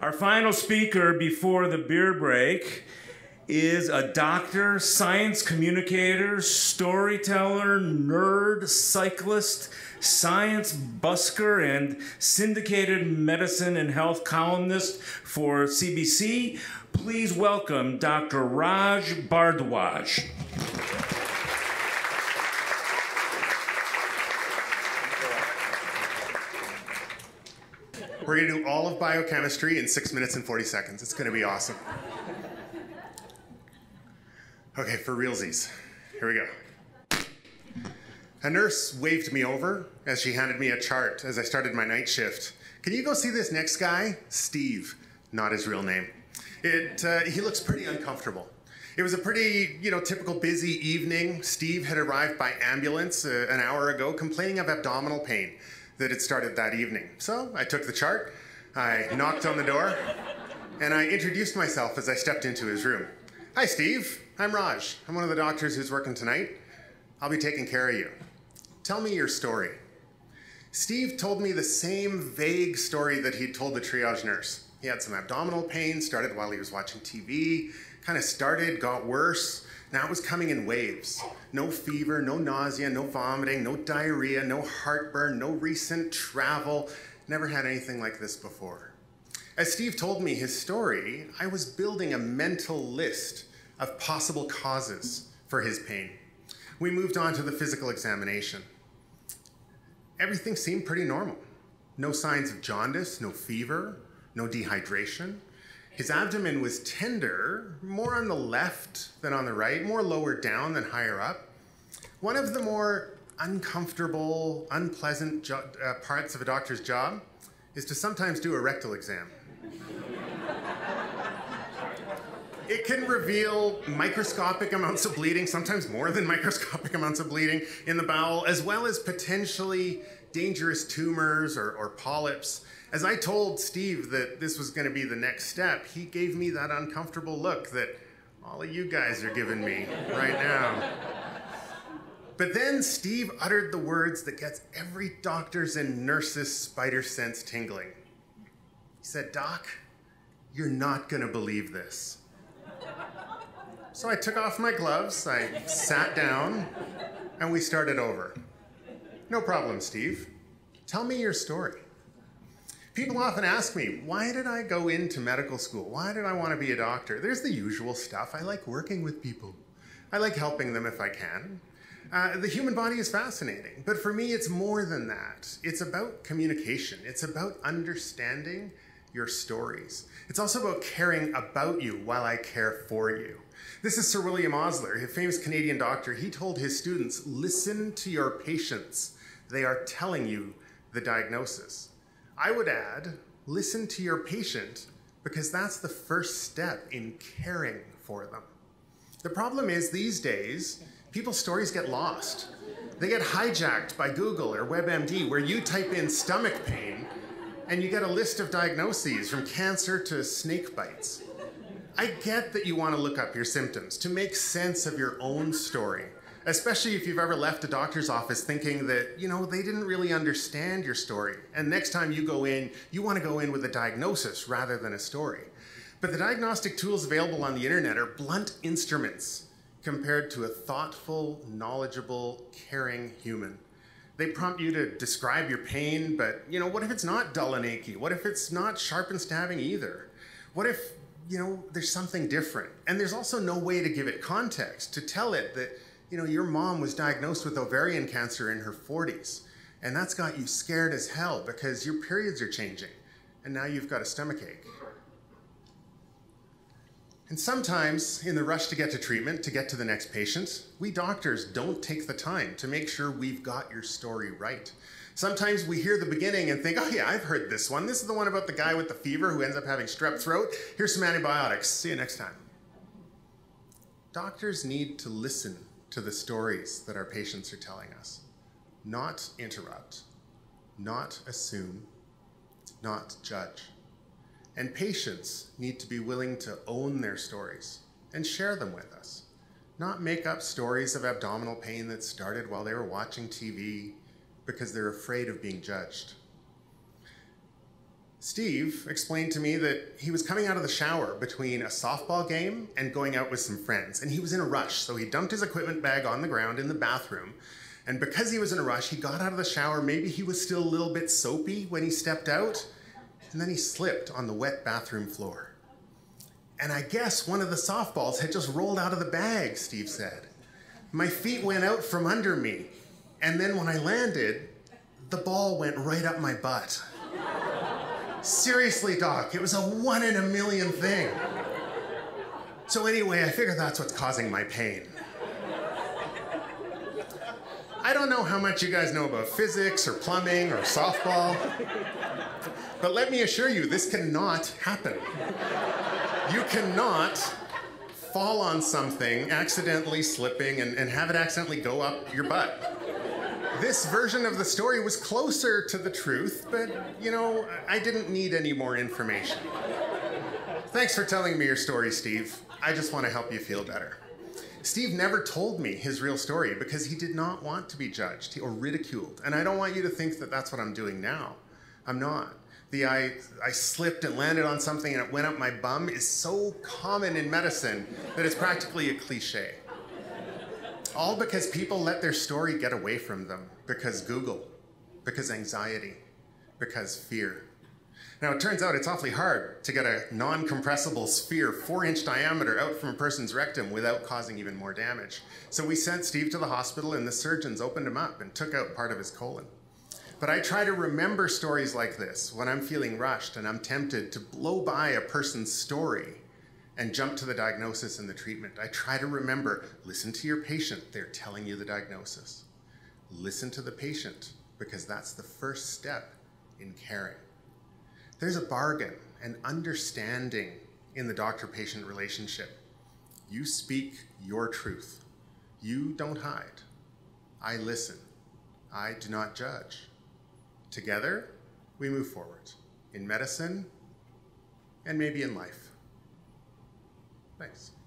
Our final speaker before the beer break is a doctor, science communicator, storyteller, nerd, cyclist, science busker, and syndicated medicine and health columnist for CBC. Please welcome Dr. Raj Bhardwaj. We're going to do all of biochemistry in six minutes and 40 seconds. It's going to be awesome. Okay, for realsies. Here we go. A nurse waved me over as she handed me a chart as I started my night shift. Can you go see this next guy? Steve, not his real name. It, uh, he looks pretty uncomfortable. It was a pretty, you know, typical busy evening. Steve had arrived by ambulance uh, an hour ago complaining of abdominal pain that it started that evening. So I took the chart, I knocked on the door, and I introduced myself as I stepped into his room. Hi, Steve. I'm Raj. I'm one of the doctors who's working tonight. I'll be taking care of you. Tell me your story. Steve told me the same vague story that he'd told the triage nurse. He had some abdominal pain, started while he was watching TV, kind of started, got worse. Now it was coming in waves. No fever, no nausea, no vomiting, no diarrhea, no heartburn, no recent travel. Never had anything like this before. As Steve told me his story, I was building a mental list of possible causes for his pain. We moved on to the physical examination. Everything seemed pretty normal. No signs of jaundice, no fever, no dehydration. His abdomen was tender, more on the left than on the right, more lower down than higher up. One of the more uncomfortable, unpleasant uh, parts of a doctor's job is to sometimes do a rectal exam. It can reveal microscopic amounts of bleeding, sometimes more than microscopic amounts of bleeding in the bowel, as well as potentially dangerous tumors or, or polyps. As I told Steve that this was going to be the next step, he gave me that uncomfortable look that all of you guys are giving me right now. But then Steve uttered the words that gets every doctor's and nurse's spider sense tingling. He said, Doc, you're not going to believe this. So I took off my gloves, I sat down, and we started over. No problem, Steve. Tell me your story. People often ask me, why did I go into medical school? Why did I want to be a doctor? There's the usual stuff. I like working with people. I like helping them if I can. Uh, the human body is fascinating, but for me, it's more than that. It's about communication. It's about understanding your stories. It's also about caring about you while I care for you. This is Sir William Osler, a famous Canadian doctor. He told his students, listen to your patients. They are telling you the diagnosis. I would add, listen to your patient because that's the first step in caring for them. The problem is these days, people's stories get lost. They get hijacked by Google or WebMD where you type in stomach pain and you get a list of diagnoses from cancer to snake bites. I get that you want to look up your symptoms to make sense of your own story, especially if you've ever left a doctor's office thinking that, you know, they didn't really understand your story. And next time you go in, you want to go in with a diagnosis rather than a story. But the diagnostic tools available on the internet are blunt instruments compared to a thoughtful, knowledgeable, caring human. They prompt you to describe your pain, but you know, what if it's not dull and achy? What if it's not sharp and stabbing either? What if you know, there's something different. And there's also no way to give it context, to tell it that, you know, your mom was diagnosed with ovarian cancer in her 40s. And that's got you scared as hell because your periods are changing. And now you've got a stomach ache. And sometimes, in the rush to get to treatment, to get to the next patient, we doctors don't take the time to make sure we've got your story right. Sometimes we hear the beginning and think, oh yeah, I've heard this one. This is the one about the guy with the fever who ends up having strep throat. Here's some antibiotics. See you next time. Doctors need to listen to the stories that our patients are telling us, not interrupt, not assume, not judge. And patients need to be willing to own their stories and share them with us, not make up stories of abdominal pain that started while they were watching TV because they're afraid of being judged. Steve explained to me that he was coming out of the shower between a softball game and going out with some friends, and he was in a rush, so he dumped his equipment bag on the ground in the bathroom. And because he was in a rush, he got out of the shower. Maybe he was still a little bit soapy when he stepped out, and then he slipped on the wet bathroom floor. And I guess one of the softballs had just rolled out of the bag, Steve said. My feet went out from under me, and then when I landed, the ball went right up my butt. Seriously, Doc, it was a one in a million thing. So, anyway, I figure that's what's causing my pain. I don't know how much you guys know about physics or plumbing or softball, but let me assure you, this cannot happen. You cannot fall on something, accidentally slipping, and, and have it accidentally go up your butt this version of the story was closer to the truth, but you know, I didn't need any more information. Thanks for telling me your story, Steve. I just want to help you feel better. Steve never told me his real story because he did not want to be judged or ridiculed. And I don't want you to think that that's what I'm doing now. I'm not. The I, I slipped and landed on something and it went up my bum is so common in medicine that it's practically a cliche. All because people let their story get away from them because Google, because anxiety, because fear. Now, it turns out it's awfully hard to get a non compressible sphere, four inch diameter, out from a person's rectum without causing even more damage. So we sent Steve to the hospital, and the surgeons opened him up and took out part of his colon. But I try to remember stories like this when I'm feeling rushed and I'm tempted to blow by a person's story and jump to the diagnosis and the treatment. I try to remember listen to your patient, they're telling you the diagnosis. Listen to the patient, because that's the first step in caring. There's a bargain, an understanding in the doctor patient relationship. You speak your truth. You don't hide. I listen. I do not judge. Together, we move forward in medicine and maybe in life. Thanks.